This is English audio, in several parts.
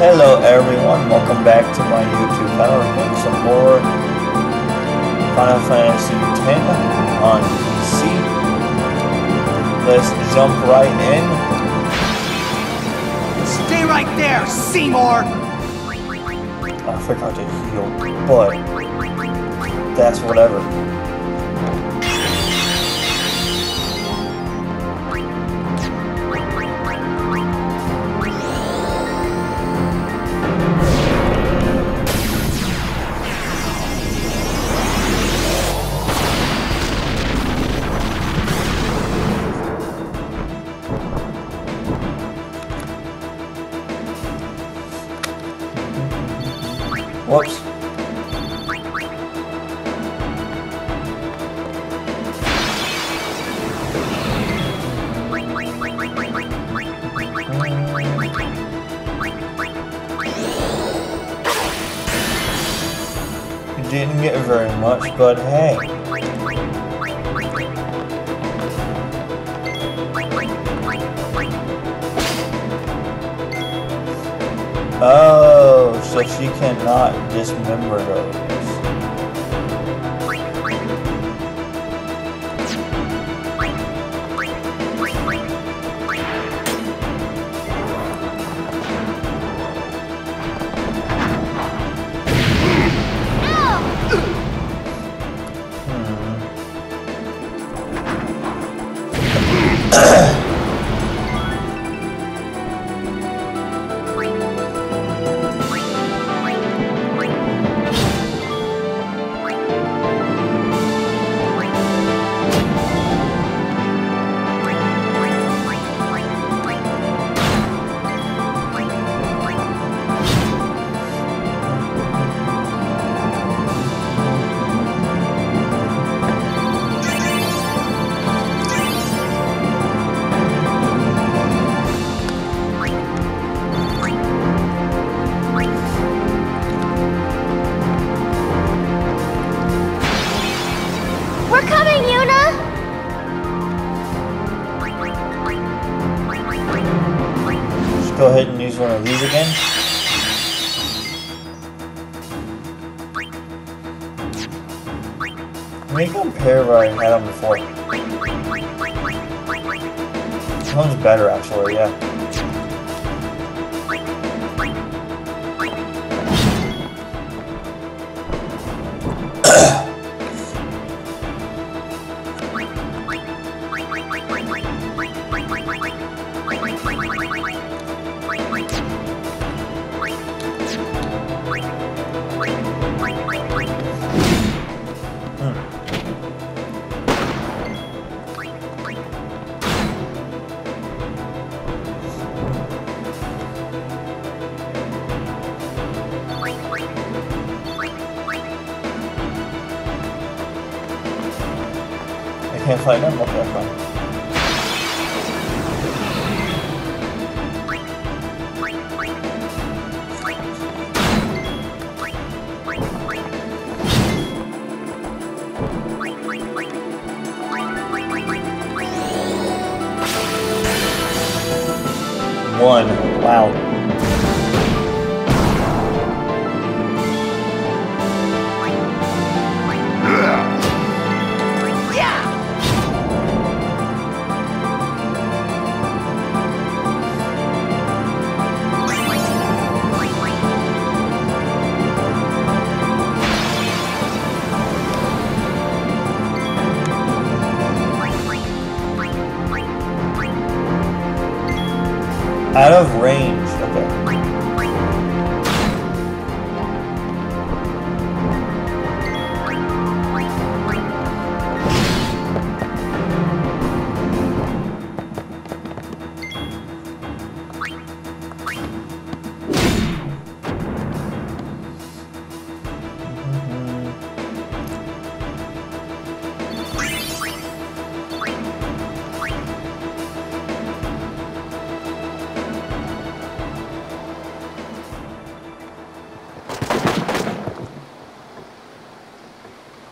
Hello everyone, welcome back to my YouTube channel. We're playing some more Final Fantasy X on PC. Let's jump right in. Stay right there, Seymour! I forgot to heal, but that's whatever. Didn't get very much, but hey. Oh, so she cannot dismember those. This one's better actually, yeah. One. Wow.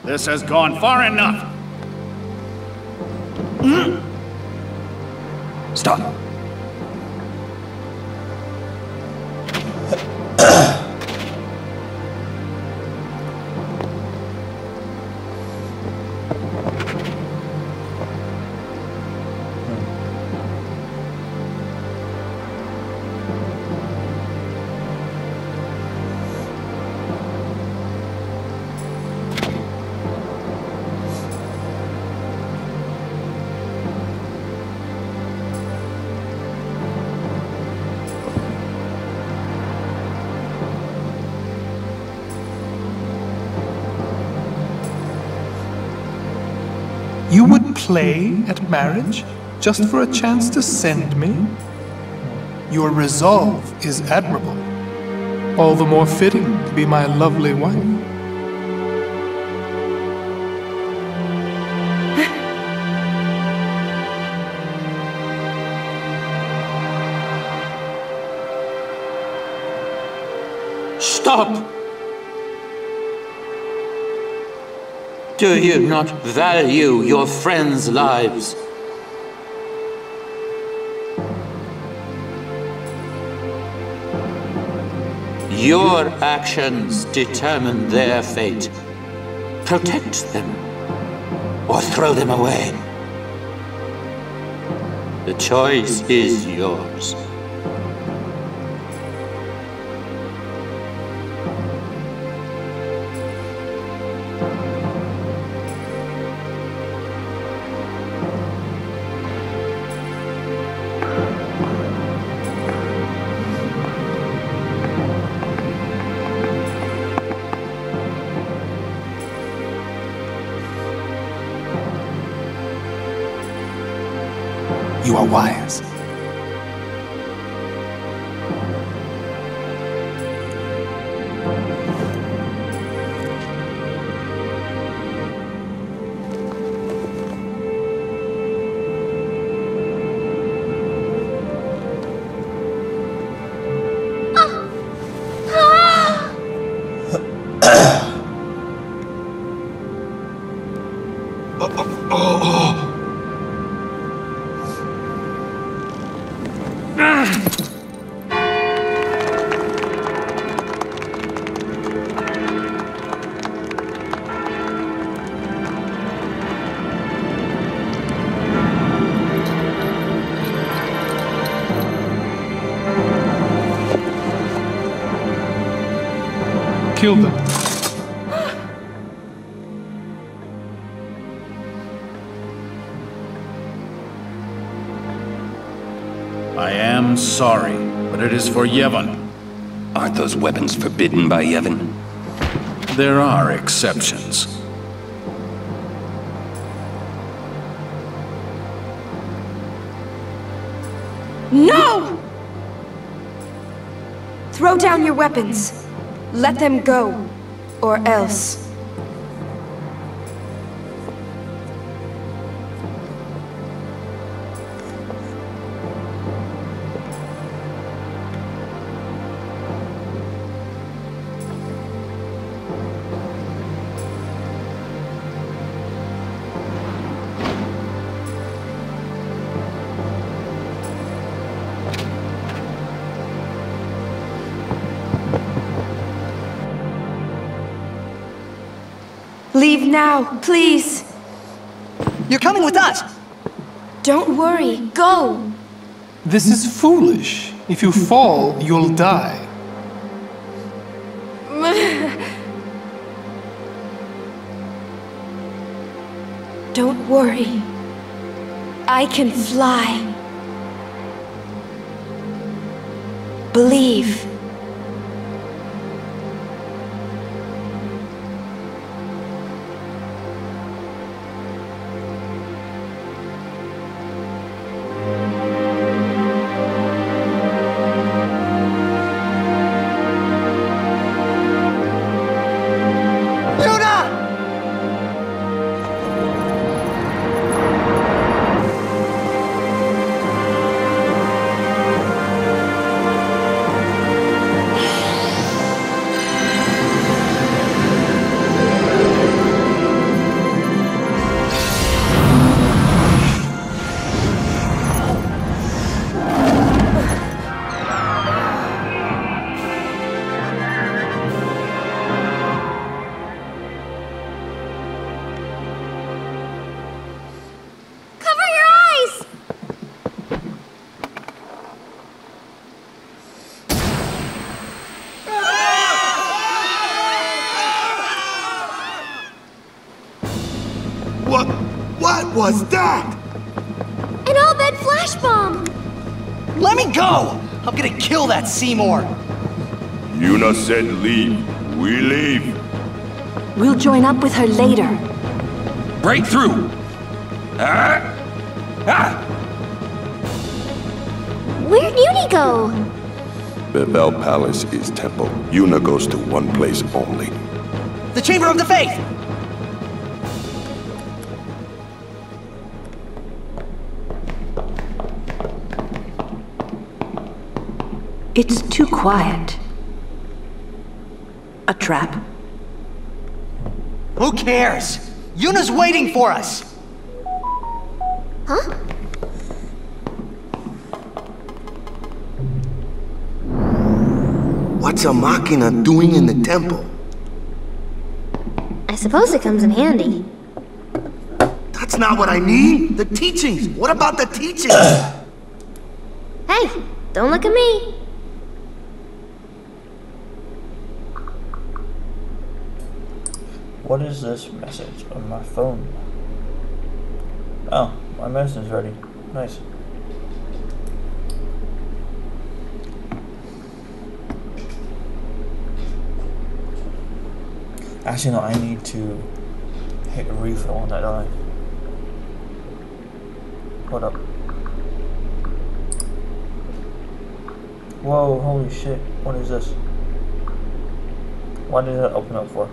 This has gone far enough. Play at marriage just for a chance to send me? Your resolve is admirable. All the more fitting to be my lovely wife. Stop! Do you not value your friends' lives? Your actions determine their fate. Protect them, or throw them away. The choice is yours. Kill them. I am sorry, but it is for Yevon. Aren't those weapons forbidden by Yevon? There are exceptions. No! Throw down your weapons. Let them go. Or else. Now, please. You're coming with us! Don't worry. Go. This is foolish. If you fall, you'll die. Don't worry. I can fly. Believe. Seymour! Yuna said leave. We leave. We'll join up with her later. Break through! Ah. Ah. Where'd Yuna go? Bevelle Palace is temple. Yuna goes to one place only. The Chamber of the Fayth! It's too quiet. A trap? Who cares? Yuna's waiting for us! Huh? What's a Machina doing in the temple? I suppose it comes in handy. That's not what I mean. The teachings. What about the teachings? Hey, don't look at me. What is this message on my phone? Oh, my medicine's ready. Nice. Actually, no, I need to hit a refill on that, don't I? Hold up. Whoa, holy shit. What is this? Why did it open up for?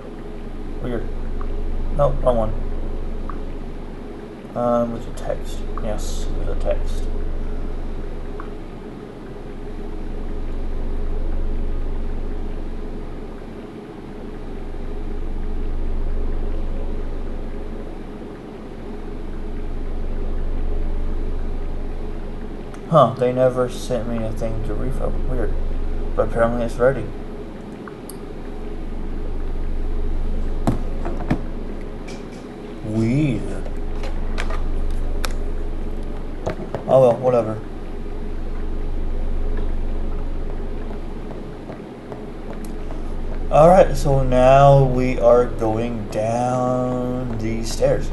Weird. Nope, wrong one. Um, with a text. Yes, with a text. Huh, they never sent me a thing to refill. Weird. But apparently it's ready. Weird. Oh well, whatever. Alright, so now we are going down these stairs.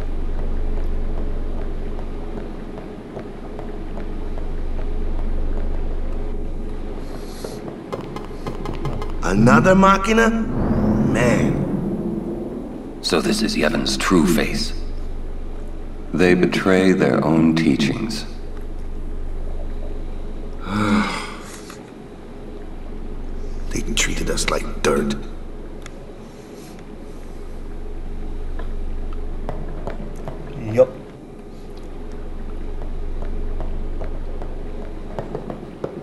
Another Machina? Man. So this is Yevon's true face. They betray their own teachings. they treated us like dirt. Yup.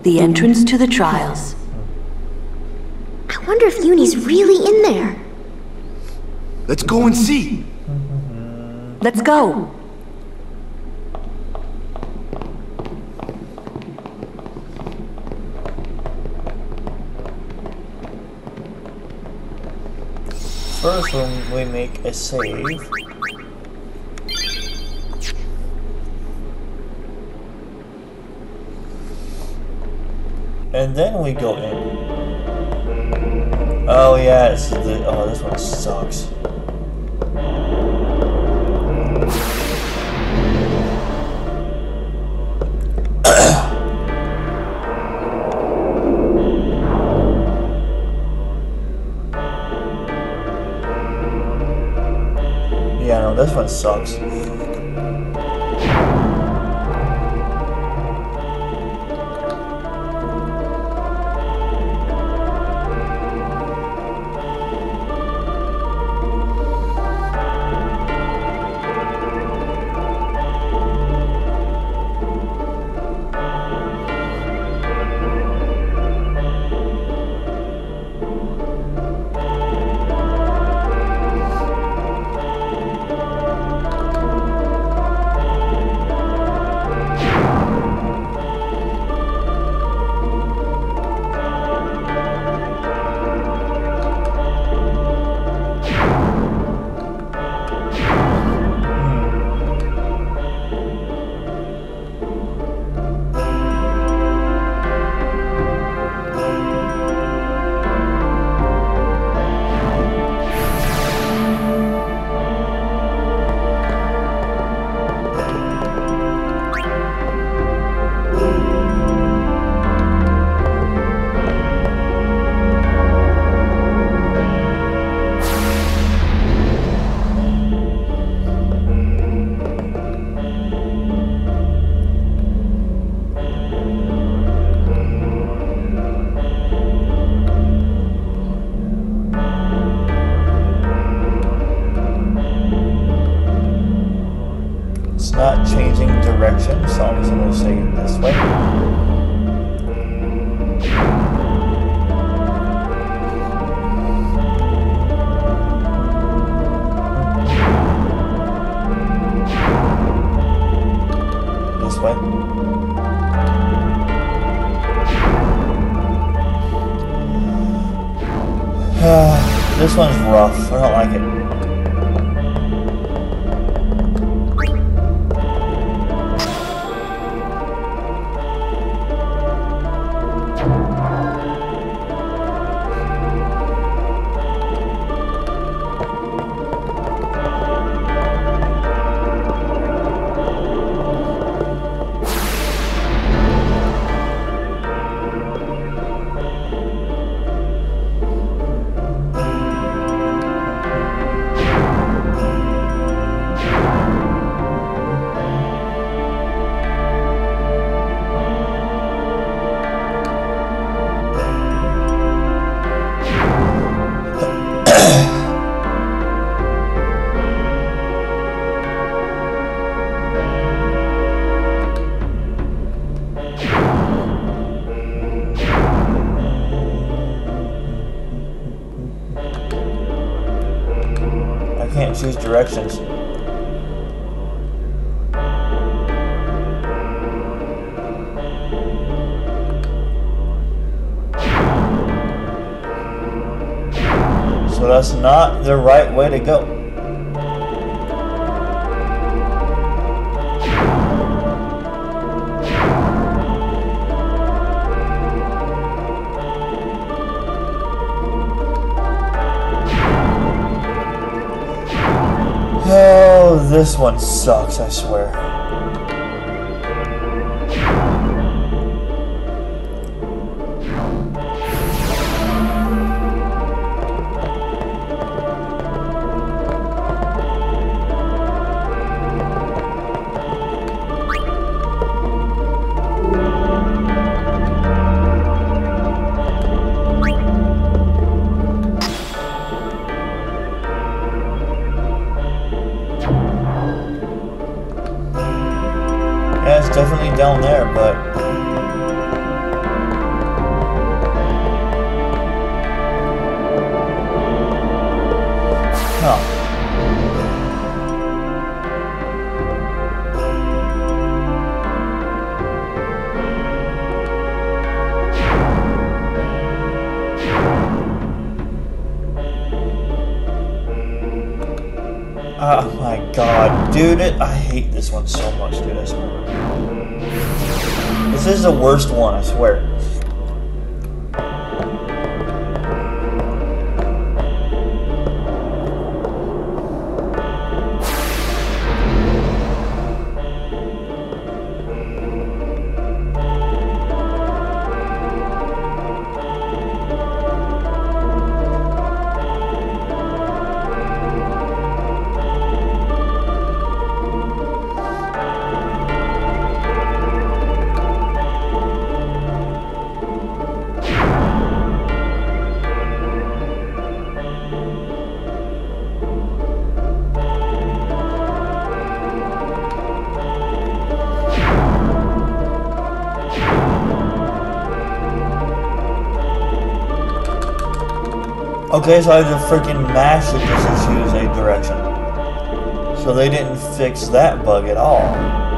The entrance to the trials. I wonder if Yuna's really in there. Let's go and see. Let's go. First, when we make a save. And then we go in. Oh yeah, it's the, oh this one sucks. This one sucks. This one's rough. I don't like it. Directions. So that's not the right way to go. This one sucks, I swear. God, dude, it, I hate this one so much, dude. This is the worst one, I swear. Okay, so I have freaking mash it just to choose a direction. So they didn't fix that bug at all.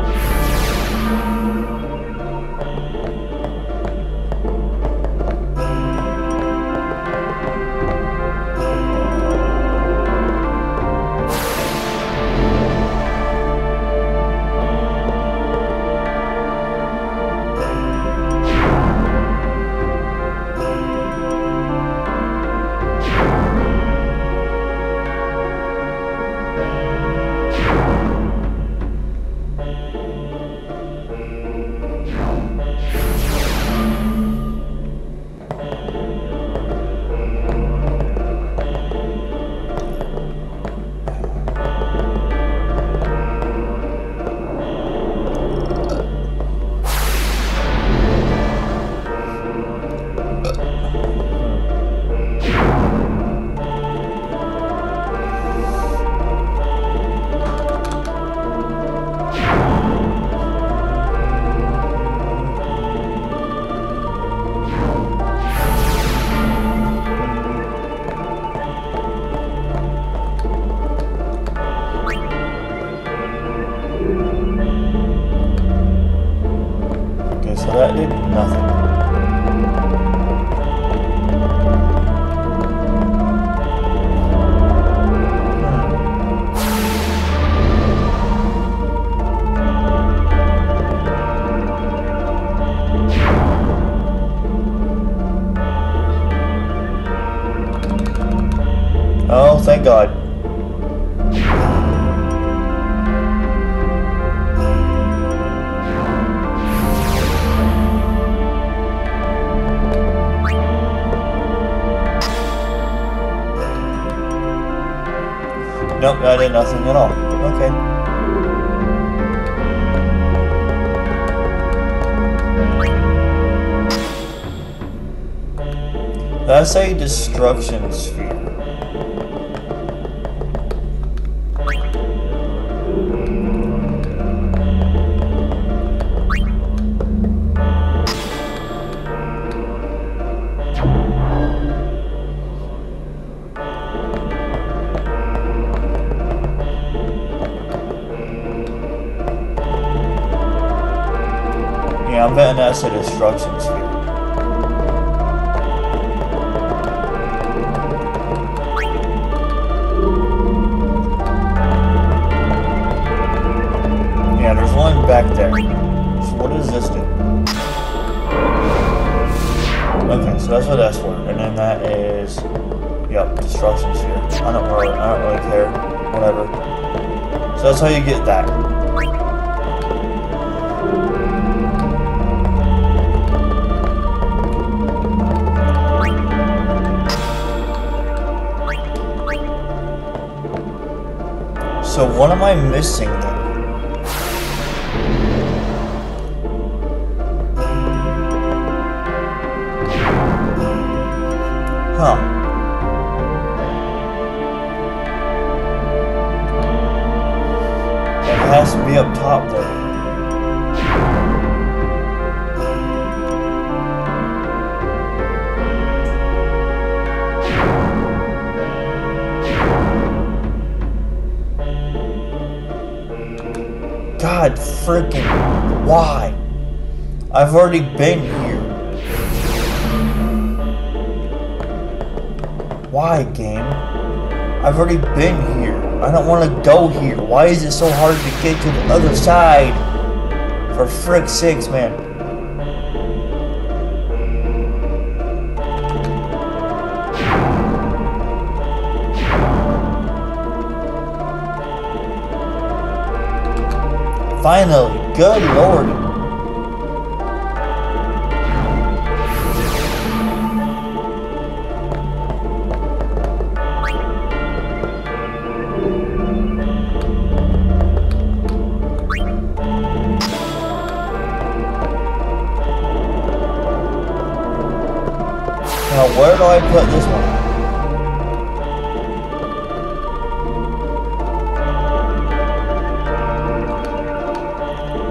I did nothing at all. Okay. That's a destruction sphere. Betting that's a destruction sphere. Yeah, there's one back there. So what does this do? Okay, so that's what that's for. And then that is yep, destruction sphere. I don't really I don't really care. Whatever. So that's how you get that. So what am I missing I've already been here. Why, game? I've already been here. I don't want to go here. Why is it so hard to get to the other side? For frick's sakes, man. Finally, good lord. Where do I put this one?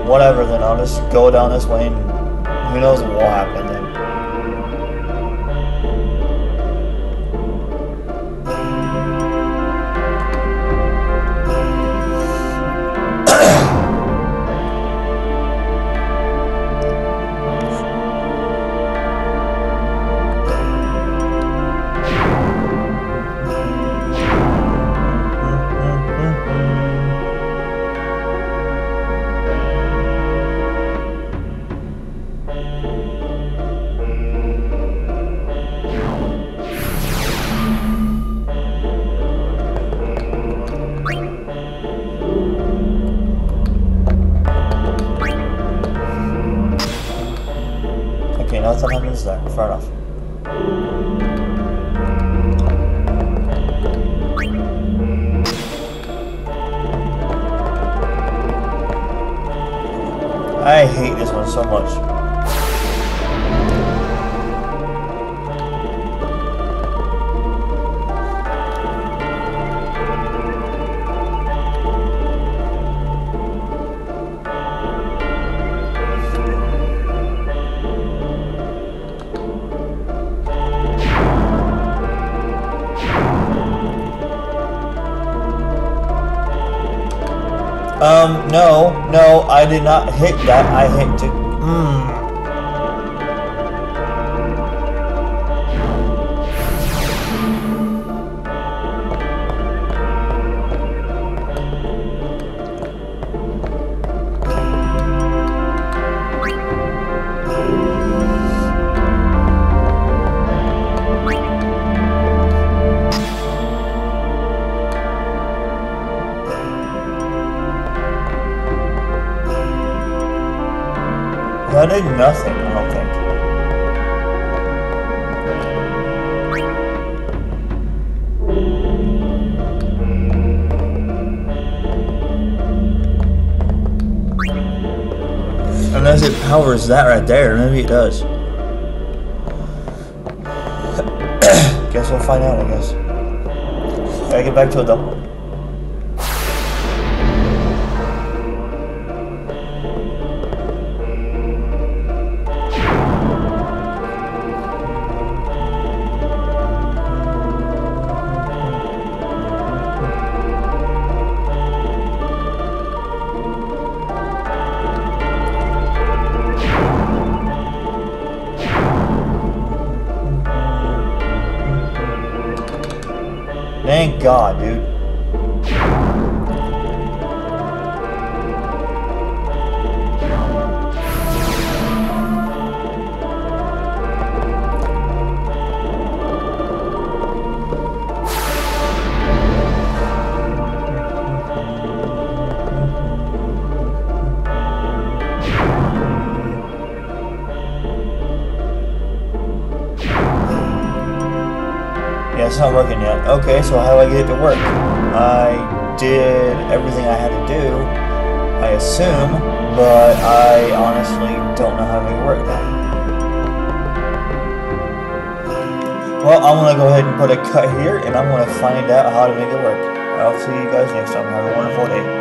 Whatever, then I'll just go down this way and who knows what will happen Um, no, no, I did not hit that. I hit to. Hmm. did nothing, I don't think. Unless it powers that right there, maybe it does. guess we'll find out, I guess. Gotta get back to it though. Thank God, dude. Not working yet. Okay, so how do I get it to work? I did everything I had to do, I assume, but I honestly don't know how to make it work. Well, I'm gonna go ahead and put a cut here, and I'm gonna find out how to make it work. I'll see you guys next time. Have a wonderful day.